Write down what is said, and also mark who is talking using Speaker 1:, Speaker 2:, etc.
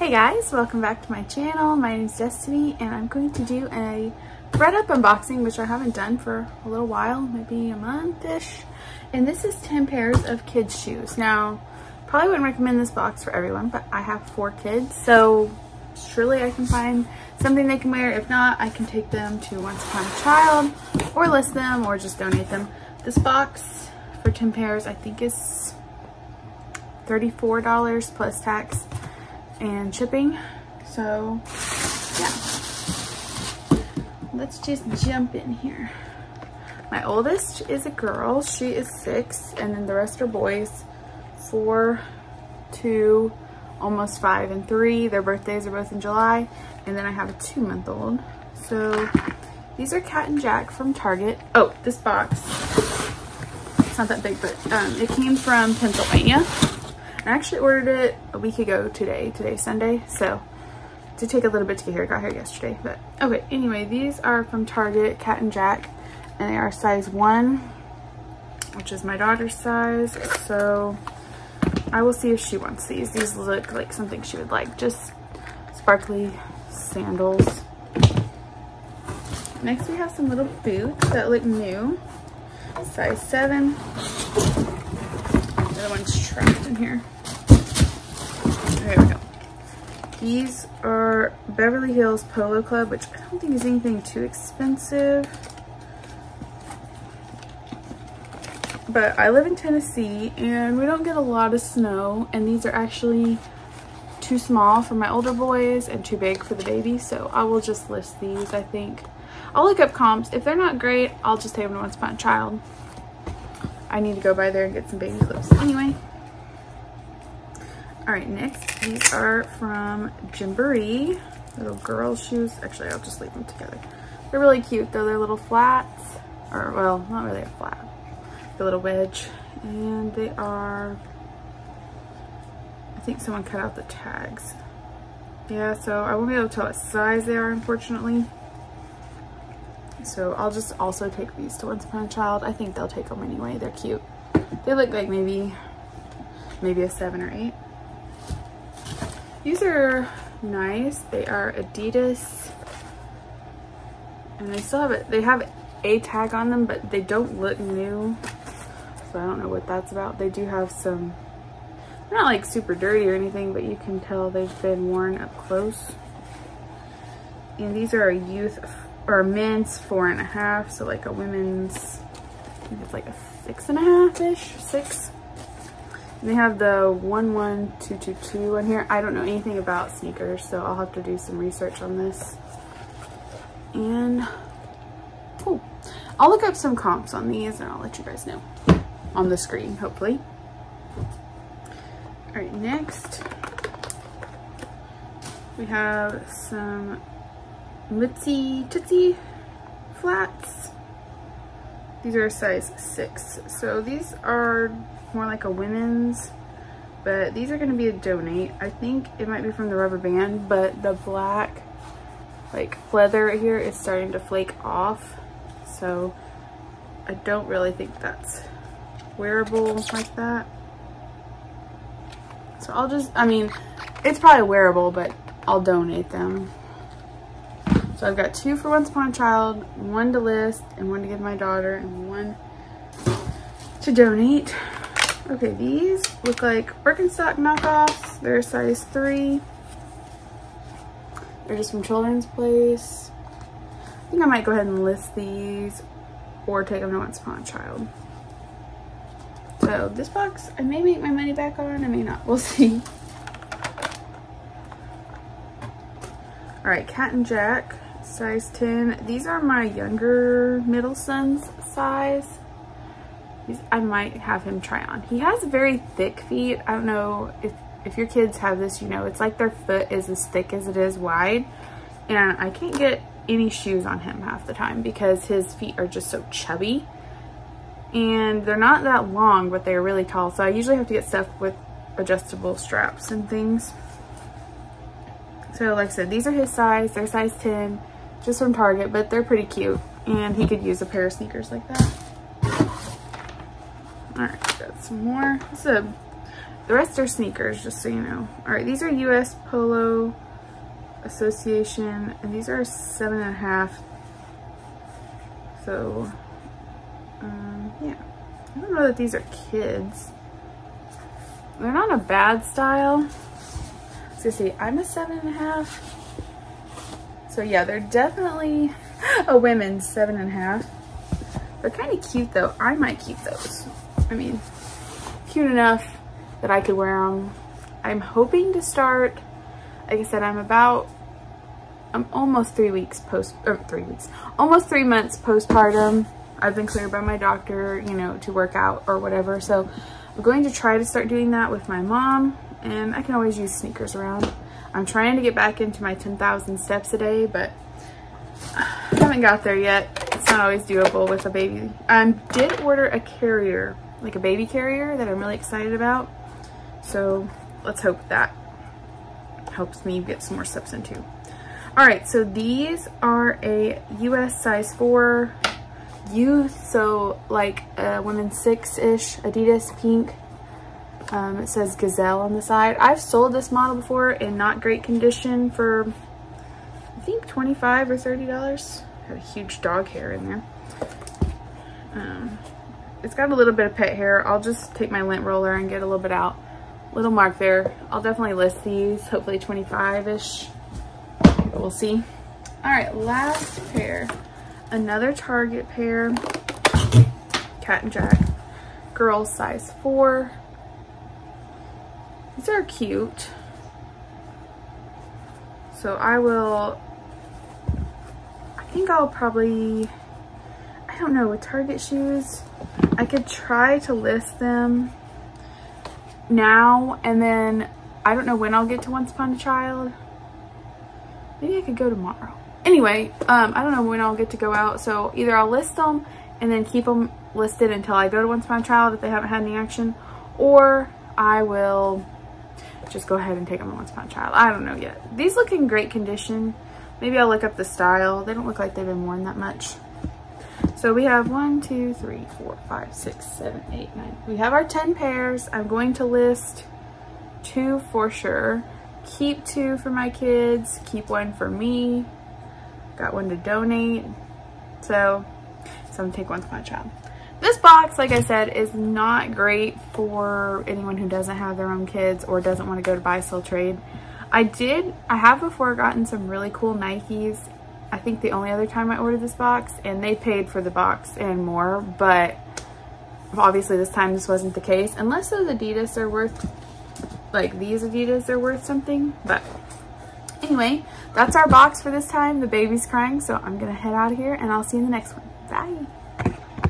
Speaker 1: Hey guys, welcome back to my channel. My name is Destiny and I'm going to do a Thredup unboxing, which I haven't done for a little while, maybe a month-ish. And this is 10 pairs of kids shoes. Now, probably wouldn't recommend this box for everyone, but I have four kids, so surely I can find something they can wear. If not, I can take them to Once Upon a Child or list them or just donate them. This box for 10 pairs I think is $34 plus tax and shipping. So yeah, let's just jump in here. My oldest is a girl, she is six, and then the rest are boys, four, two, almost five, and three. Their birthdays are both in July, and then I have a two month old. So these are Cat and Jack from Target. Oh, this box, it's not that big, but um, it came from Pennsylvania. I actually ordered it a week ago today. Today's Sunday, so to take a little bit to get here. I got here yesterday, but okay. Anyway, these are from Target, Cat and Jack, and they are size one, which is my daughter's size. So I will see if she wants these. These look like something she would like, just sparkly sandals. Next, we have some little boots that look new, size seven. The other one's trapped in here. There we go. These are Beverly Hills Polo Club, which I don't think is anything too expensive. But I live in Tennessee and we don't get a lot of snow and these are actually too small for my older boys and too big for the baby. So I will just list these, I think. I'll look up comps. If they're not great, I'll just take them to Once Upon a Child. I need to go by there and get some baby clothes. Anyway, all right, next, these are from Gymboree. Little girl shoes. Actually, I'll just leave them together. They're really cute though. They're little flats. Or, well, not really a flat. The little wedge. And they are, I think someone cut out the tags. Yeah, so I won't be able to tell what size they are, unfortunately. So I'll just also take these to Once Upon a Child. I think they'll take them anyway. They're cute. They look like maybe, maybe a seven or eight. These are nice. They are Adidas. And they still have it. They have a tag on them, but they don't look new. So I don't know what that's about. They do have some, they're not like super dirty or anything, but you can tell they've been worn up close. And these are a youth or men's four and a half. So like a women's, I think it's like a six and a half-ish, six. And They have the 11222 on here. I don't know anything about sneakers, so I'll have to do some research on this. And, oh, I'll look up some comps on these and I'll let you guys know on the screen, hopefully. All right, next we have some Mootsies Tootsies flats. These are size six. So these are more like a women's, but these are gonna be a donate. I think it might be from the rubber band, but the black like leather right here is starting to flake off. So I don't really think that's wearable like that. So I'll just, I mean, it's probably wearable, but I'll donate them. So I've got two for Once Upon a Child, one to list, and one to give my daughter, and one to donate. Okay, these look like Birkenstock knockoffs. They're size three. They're just from Children's Place. I think I might go ahead and list these or take them to Once Upon a Child. So this box, I may make my money back on, I may not, we'll see. All right, Cat and Jack, size 10. These are my younger middle son's size. I might have him try on. He has very thick feet. I don't know if, if your kids have this, you know, it's like their foot is as thick as it is wide. And I can't get any shoes on him half the time because his feet are just so chubby. And they're not that long, but they're really tall. So I usually have to get stuff with adjustable straps and things. So like I said, these are his size. They're size 10, just from Target, but they're pretty cute. And he could use a pair of sneakers like that. All right, got some more. This is a The rest are sneakers, just so you know. All right, these are U.S. Polo Association, and these are seven and a half. So, um, yeah. I don't know that these are kids. They're not a bad style. So see, I'm a seven and a half. So yeah, they're definitely a women's seven and a half. They're kind of cute though. I might keep those. I mean, cute enough that I could wear them. I'm hoping to start, like I said, I'm about, I'm almost three weeks post, or three weeks, almost three months postpartum. I've been cleared by my doctor, you know, to work out or whatever. So I'm going to try to start doing that with my mom and I can always use sneakers around. I'm trying to get back into my 10,000 steps a day, but I haven't got there yet. It's not always doable with a baby. I did order a carrier, like a baby carrier that I'm really excited about. So let's hope that helps me get some more steps into. All right, so these are a US size four youth, so like a women's six-ish Adidas pink. Um, it says Gazelle on the side. I've sold this model before in not great condition for, I think 25 or $30. Got a huge dog hair in there. Um, it's got a little bit of pet hair. I'll just take my lint roller and get a little bit out. Little mark there. I'll definitely list these, hopefully 25-ish, but we'll see. All right, last pair. Another Target pair, Cat and Jack, girls size four. These are cute. So I will, I think I'll probably, I don't know, with Target shoes, I could try to list them now and then I don't know when I'll get to Once Upon a Child. Maybe I could go tomorrow. Anyway, um, I don't know when I'll get to go out. So either I'll list them and then keep them listed until I go to Once Upon a Child if they haven't had any action. Or I will just go ahead and take them Once Upon a Child. I don't know yet. These look in great condition. Maybe I'll look up the style. They don't look like they've been worn that much. So we have one, two, three, four, five, six, seven, eight, nine. We have our 10 pairs. I'm going to list two for sure. Keep two for my kids. Keep one for me. Got one to donate. So, so I'm gonna take one for my child. Box, like I said, is not great for anyone who doesn't have their own kids or doesn't want to go to buy, sell, trade. I did, I have before gotten some really cool Nikes I think the only other time I ordered this box and they paid for the box and more, but obviously this time this wasn't the case unless those Adidas are worth, like these Adidas are worth something, but anyway, that's our box for this time. The baby's crying, so I'm gonna head out of here and I'll see you in the next one. Bye.